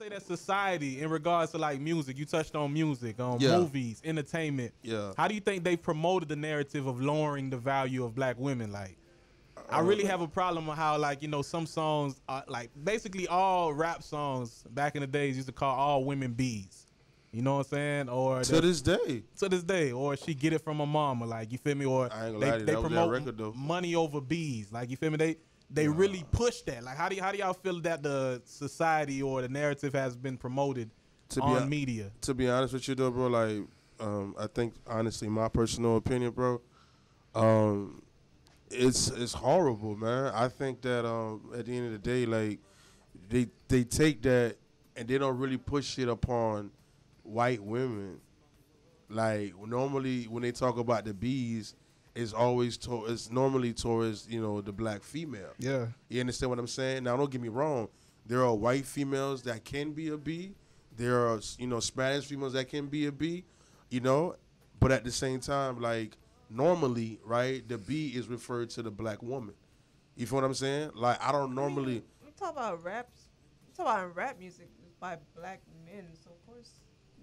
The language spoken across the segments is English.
say that society in regards to like music, you touched on music, um, Yeah. movies, entertainment. Yeah. How do you think they promoted the narrative of lowering the value of black women? Like, I really have a problem with how like you know some songs are like basically all rap songs back in the days used to call all women bees. You know what I'm saying? Or To this day, to this day, or she get it from her mama, like you feel me, or I ain't gonna they, they that was that promote money over bees, like you feel me. They they really push that. Like how do y- how do y'all feel that the society or the narrative has been promoted To be on hon- media? to be honest with you though, bro, like um, I think honestly, my personal opinion, bro, um, it's it's horrible, man. I think that um, at the end of the day, like they they take that and they don't really push it upon white women. Like normally when they talk about the bees, it's always to, it's normally towards you know the black female. Yeah, You understand what I'm saying? Now, don't get me wrong. There are white females that can be a bee. There are, you know, Spanish females that can be a bee, you know. But at the same time, like, normally, right, the bee is referred to the black woman. You feel what I'm saying? Like, I don't normally. You talk about raps. You talk about rap music by black men, so of course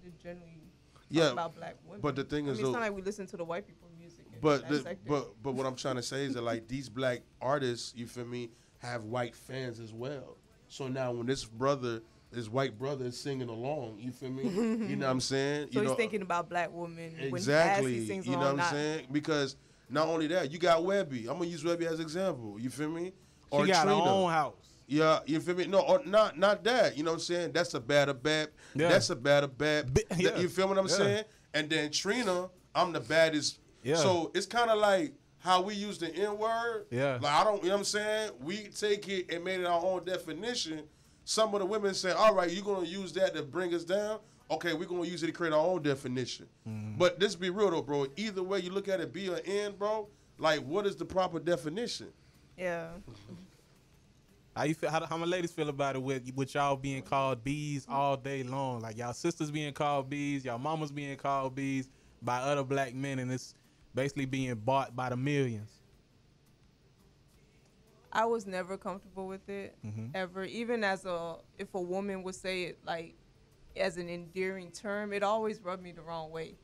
they generally talk Yeah, about black women. but the thing I is mean, it's though- not like we listen to the white people music. and But the, dissect but but what I'm trying to say is that like these black artists, you feel me, have white fans as well. So now when this brother, this white brother is singing along, you feel me? you know what I'm saying? so you he's know, uh, thinking about black women Exactly. when as he sings you know along, what I'm not- saying? Because not only that, you got Webbie. I'm gonna use Webbie as example. You feel me? she got Trina. her own house. Yeah, you feel me? No, or not not that. You know what I'm saying? That's a bad a bad. Yeah. That's a bad a bad. Bi- yeah. You feel what I'm Yeah. saying? And then Trina, I'm the baddest. Yeah. So it's kind of like how we use the N word. Yeah. Like I don't. You know what I'm saying? We take it and made it our own definition. Some of the women say, "All right, you're gonna use that to bring us down." Okay, we're gonna use it to create our own definition. Mm-hmm. But this be real though, bro. Either way you look at it, B or N, bro. Like, what is the proper definition? Yeah. How you feel? How, how my ladies feel about it with with y'all being called bees all day long? Like y'all sisters being called bees, y'all mamas being called bees by other black men, and it's basically being bought by the millions. I was never comfortable with it Mm-hmm. ever. Even as a, if a woman would say it like as an endearing term, it always rubbed me the wrong way.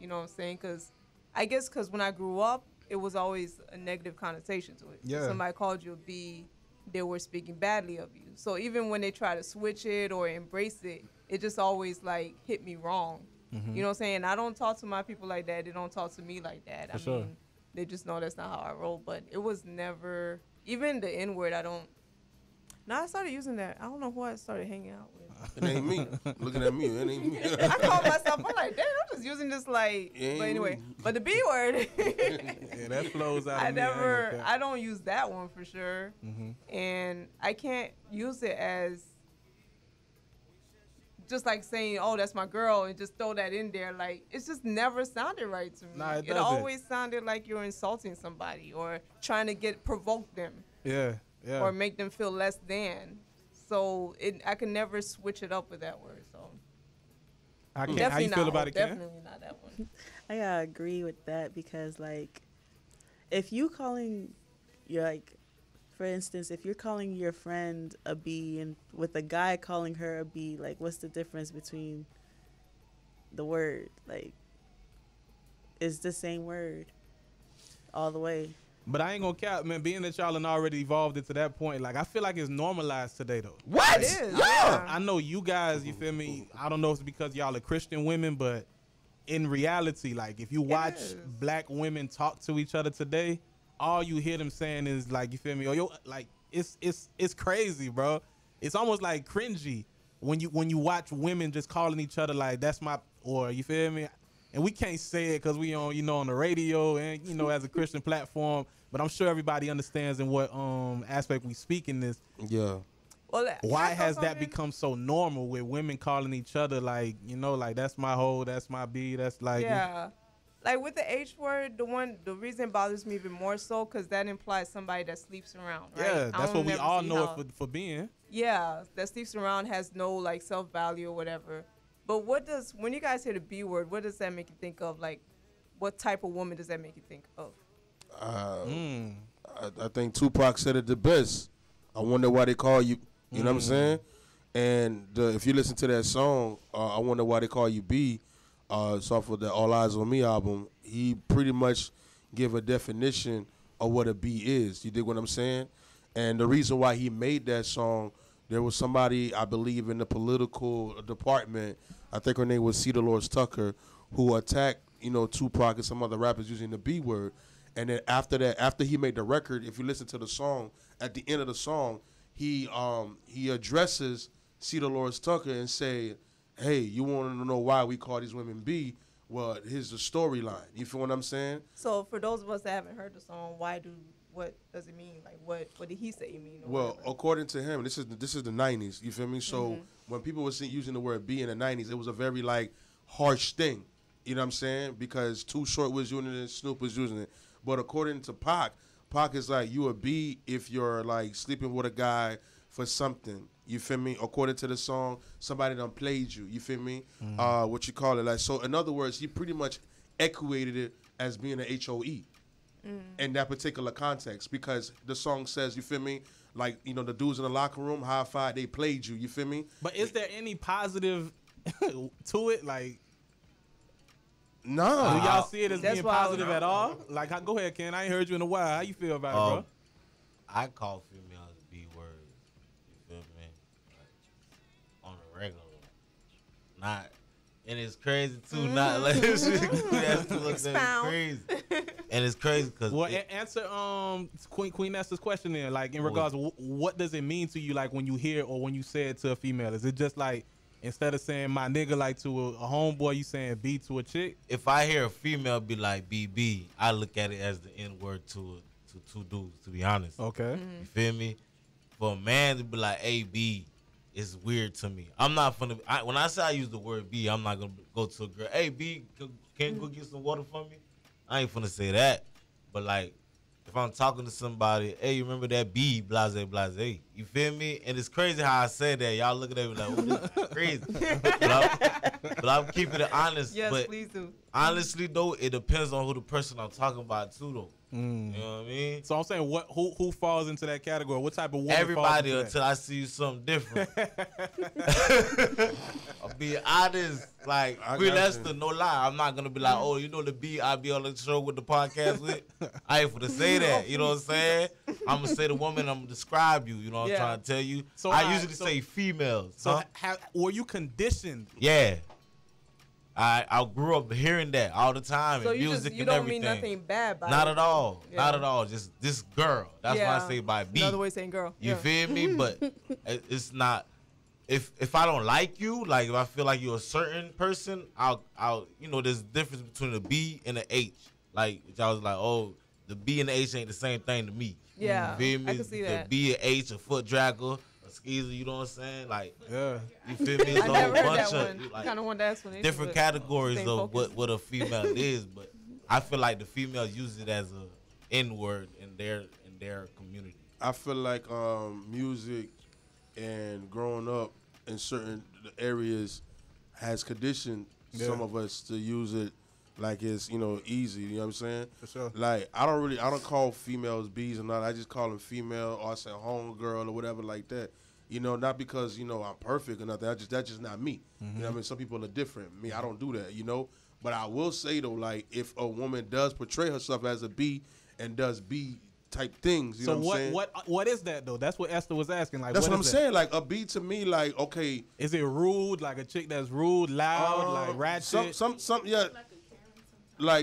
You know what I'm saying? Because I guess because when I grew up, it was always a negative connotation to it. Yeah. If somebody called you a B, they were speaking badly of you. So even when they try to switch it or embrace it, it just always like hit me wrong. Mm-hmm. You know what I'm saying? I don't talk to my people like that. They don't talk to me like that. I sure. mean, they just know that's not how I roll. But it was never even the N word. I don't. Now I started using that. I don't know who I started hanging out with. It ain't me. Looking at me, it ain't me. I call myself. I'm like, damn, I'm just using this like. But anyway, but the B word. Yeah, that flows out. I of never. gonna. I don't use that one for sure. Mm-hmm. And I can't use it as. Just like saying, "Oh, that's my girl," and just throw that in there, like it's just never sounded right to me. Nah, it it always sounded like you're insulting somebody or trying to get provoke them. Yeah, yeah. or make them feel less than. So it, I can never switch it up with that word. So I can't, how definitely you not. about it, Ken? Definitely not that one. I uh, agree with that because like if you calling your like for instance, if you're calling your friend a B and with a guy calling her a B, like what's the difference between the word? Like it's the same word all the way. But I ain't gonna cap, man. Being that y'all done already evolved into that point, like I feel like it's normalized today, though. What? It is. Yeah. I know you guys, you feel me? I don't know if it's because y'all are Christian women, but in reality, like if you watch black women talk to each other today, all you hear them saying is like, you feel me? Oh, yo, like it's it's it's crazy, bro. It's almost like cringy when you when you watch women just calling each other like that's my or you feel me? And we can't say it because we on you know on the radio and you know as a Christian platform, but I'm sure everybody understands in what um aspect we speak in this. Yeah. Well, Why I throw has that become so normal with women calling each other like, you know, like that's my hoe, that's my B, that's like Yeah. Like with the H word, the one, the reason it bothers me even more so because that implies somebody that sleeps around, right? Yeah, that's what we all know how- it for, for being. Yeah, that sleeps around has no like self value or whatever. But what does when you guys hear the B word, what does that make you think of? Like, what type of woman does that make you think of? Uh, Mm. I, I think Tupac said it the best. I wonder why they call you. You know what I'm saying? And the, if you listen to that song, uh, I wonder why they call you B. Uh, it's off of the All Eyez on Me album. He pretty much give a definition of what a B is. You dig what I'm saying? And the reason why he made that song, there was somebody I believe in the political department. I think her name was C. Delores Tucker, who attacked you know Tupac and some other rappers using the B word. And then after that, after he made the record, if you listen to the song, at the end of the song, he um he addresses C. Delores Tucker and say, "Hey, you want to know why we call these women B? Well, here's the storyline. You feel what I'm saying? So for those of us that haven't heard the song, why do what does it mean? Like what what did he say it mean? Well, whatever? according to him, this is this is the '90s. You feel me? So Mm-hmm. when people were using the word "b" in the '90s, it was a very like harsh thing. You know what I'm saying? Because Too Short was using it, Snoop was using it. But according to Pac, Pac is like you a B if you're like sleeping with a guy for something. You feel me? According to the song, somebody done played you. You feel me? Uh, what you call it? Like so. In other words, he pretty much equated it as being a HOE in that particular context because the song says, you feel me? Like, you know, the dudes in the locker room, high five, they played you, you feel me? But is there any positive to it? Like, No, do y'all see it as That's being why I was- positive at all? Like, go ahead, Ken. I ain't heard you in a while. How you feel about it, Um, bro? I call females regular. Not, and it's crazy too. Not like that's too Expound. crazy. And it's crazy because Well, a- answer um Queen Queen Esther's question there. Like, in regards, to what does it mean to you? Like when you hear or when you say it to a female, is it just like instead of saying my nigga like to a, a homeboy, you saying B to a chick? if I hear a female be like BB, I look at it as the N word to to two dudes. To be honest, Okay. you feel me? For a man to be like AB, it's weird to me. I'm not gonna. I, when I say I use the word B, I'm not gonna go to a girl. Hey B, can, you go get some water for me? I ain't gonna say that. But like, if I'm talking to somebody, hey, you remember that B, blase, blase. You feel me? And it's crazy how I said that. Y'all looking at me like, is crazy. but, but I'm keeping it honest. yes, but please do. honestly though, it depends on who the person I'm talking about too though. Mm. You know what I mean? So I'm saying, what who who falls into that category? What type of woman? Everybody falls into until I see you something different. I'll be honest, like I Queen got Esther, no lie. I'm not gonna be like, oh, you know the B I be on the show with the podcast with. I ain't gonna say that. You know what I'm saying? I'm gonna say the woman. I'm gonna describe you. You know what Yeah. I'm trying to tell you. So, I alright, usually so- say females. So huh? ha- were you conditioned? yeah. I I grew up hearing that all the time So in you music just you and don't everything. mean nothing bad by Not it. at all. Not at all. Just this girl. That's why I say by B. Another way of saying girl. You yeah. feel me? But it's not. If if I don't like you, like if I feel like you're a certain person, I'll I'll you know there's a difference between a B and an H. Like which I was like, oh, the B and the H ain't the same thing to me. Yeah, you feel me? I can see the that. B and H, a foot dragger, a skeezer. You know what I'm saying? Like Yeah. you feel me? It's I a whole never heard bunch that of one. like, kind of want that explanation. different but categories of what what a female is, but I feel like the females use it as a N word in their in their community. I feel like um, music and growing up in certain areas has conditioned Yeah. some of us to use it like it's you know easy. You know what I'm saying? For sure. Like I don't really I don't call females bees or not. I just call them female or I say home girl or whatever like that. You know, not because you know I'm perfect or nothing. I just that's just not me. You know what I mean? Some people are different. Me, I don't do that. You know. But I will say though, like if a woman does portray herself as a B and does B type things, you so know what, what I'm saying? what what is that though? That's what Esther was asking. Like, That's what, I'm is that? saying. Like a B to me, like okay, Is it rude? Like a chick that's rude, loud, uh, like ratchet? Some, some, some, yeah. Like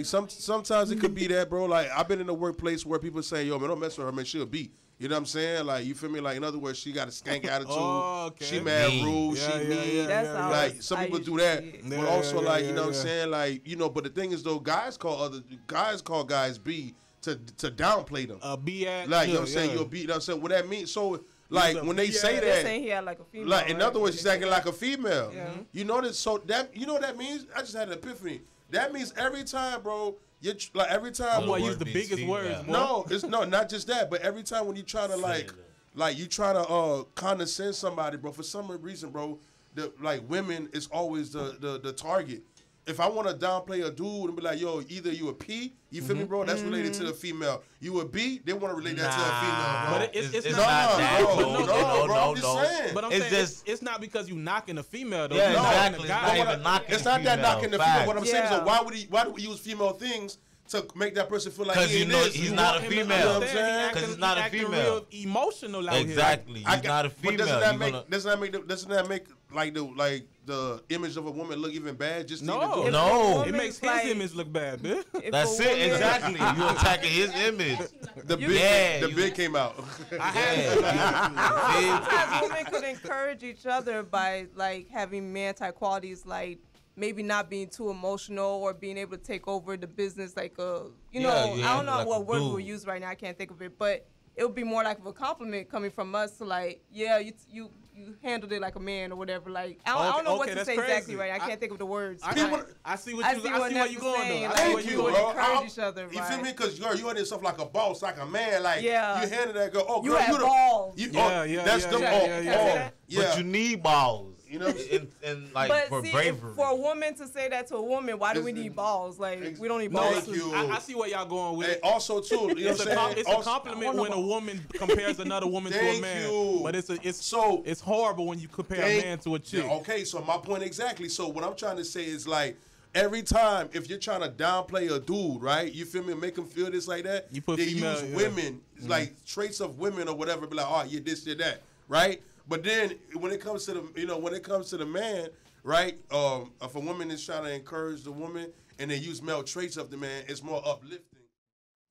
some, sometimes it could be that, bro. Like I've been in a workplace where people say, "Yo, man, don't mess with her, man. She'll beat." You know what I'm saying? Like you feel me? Like in other words, she got a skank oh, attitude. Oh, okay. She mad Mean. rude. Yeah, she yeah, mean. yeah, That's yeah, how yeah. Like some I people do that, see but also yeah, like yeah, you know what I'm saying? Like you know, but the thing is though, guys call other guys call guys B to to downplay them. a B at like you know what I'm saying? You'll be. You know what I'm saying? What that means? So like when they B say that, saying he had like a female. like in right? other words, she's acting like a female. Yeah. You know that? So that you know what that means? I just had an epiphany. That means every time, bro. You tr- like every time. Boy, the use the biggest female. words, boy. no, it's no, not just that, but every time when you try to like, like you try to uh condescend somebody, bro. For some reason, bro, the like women is always the the, the target. If I want to downplay a dude and be like, yo, either you a P, you feel me, Mm-hmm. bro? That's related to the female. You a B, they want to relate that to a female, bro. But it- it's- it's no, not that. no, No, no, no, bro. no, I'm just saying. But I'm It's saying just- it's, it's not because you knocking a female though. Yeah, You knocking exactly. It's guy. not even knocking it's not that knocking the female. What I'm saying is, Yeah. that why would he? Why do we use female things to make that person feel like 'Cause he you know this? he's You not a him to- female. You know what I'm 'Cause saying? Because he's not a female. Real emotional out Exactly. I He's got- not a But female. doesn't that You make gonna- doesn't that make doesn't that make like the like the image of a woman look even bad? Just to No. even do No. woman It makes his like- image look bad, bitch. That's it. woman- Exactly. You attacking his image. The You- big Yeah, the you- big came out. I had Yeah. sometimes women could encourage each other by like having man type qualities like maybe not being too emotional or being able to take over the business like a you know Yeah, you I don't know like what word dude. we'll use right now I can't think of it but it would be more like of a compliment coming from us to like yeah you you you handled it like a man or whatever like I don't, I don't know what to that's say exactly right I I- can't think of the words I, People- I see what I you. see what where you going saying, though. I like, see Thank you you you, would going. bro. encourage each other, You feel me? Because girl, you handle stuff like a boss, like a man. Like Yeah. you handle that girl. Oh, You girl, had you the, balls. You, oh, Yeah, oh, yeah, that's yeah, the yeah, oh, yeah, yeah. Can I say that? yeah. But you need balls. You know and, and like but for see, bravery. for a woman to say that to a woman, why do we need balls? Like we don't need No, balls. thank to- you. I, I see where y'all going with And also too, you know It's what a, I'm com- saying? it's a compliment when a woman compares another woman to a Thank man. you. But it's a, it's So- it's horrible when you compare Thank- a man to a chick. Yeah, okay, so my point exactly. So what I'm trying to say is like every time if you're trying to downplay a dude, right? You feel me? Make him feel this like that. You put they female- use yeah. Mm-hmm. women like traits of women or whatever. Be like, oh, yeah, this, yeah, that, right? But then when it comes to the, you know, when it comes to the man, right? Um, if a woman is trying to encourage the woman and they use male traits of the man, it's more uplifting.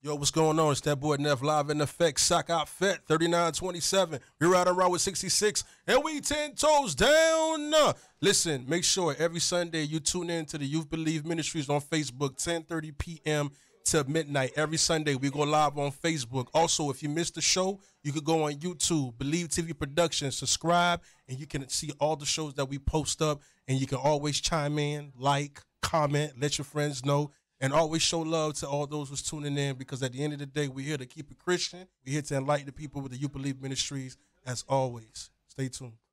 Yo, what's going on? It's that boy Neff live in effect. Sock out Fett 3927. We're riding around with 66 and we 10 toes down. Listen, make sure every Sunday you tune in to the Youth Believe Ministries on Facebook, 10:30 p.m. to midnight. Every Sunday we go live on Facebook. Also, if you missed the show, you could go on YouTube, Believe TV Productions, subscribe, and you can see all the shows that we post up. And you can always chime in, like, comment, let your friends know and always show love to all those who's tuning in because at the end of the day, we're here to keep it Christian. We're here to enlighten the people with the Youth Believe Ministries as always. Stay tuned.